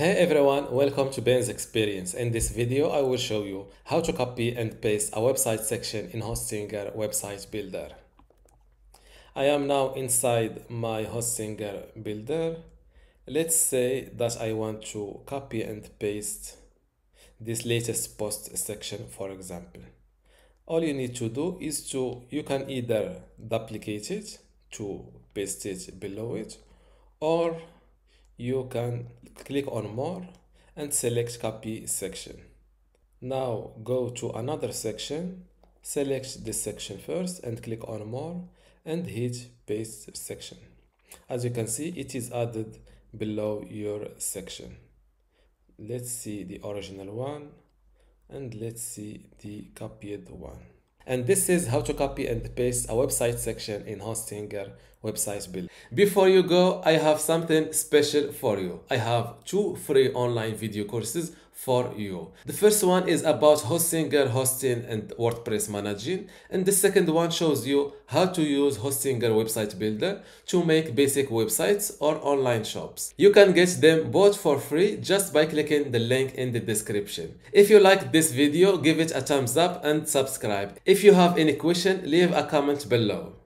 Hey everyone, welcome to Ben's Experience. In this video, I will show you how to copy and paste a website section in Hostinger Website Builder. I am now inside my Hostinger Builder. Let's say that I want to copy and paste this latest post section, for example. All you need to do is to, you can either duplicate it to paste it below it, or you can click on more and select copy section. Now go to another section, select this section first and click on more and hit paste section. As you can see, it is added below your section. Let's see the original one and let's see the copied one. And this is how to copy and paste a website section in Hostinger website builder. Before you go, I have something special for you. I have two free online video courses for you. The first one is about Hostinger hosting and WordPress managing and the second one shows you how to use Hostinger website builder to make basic websites or online shops. You can get them both for free just by clicking the link in the description. If you like this video, give it a thumbs up and subscribe. If you have any question, leave a comment below.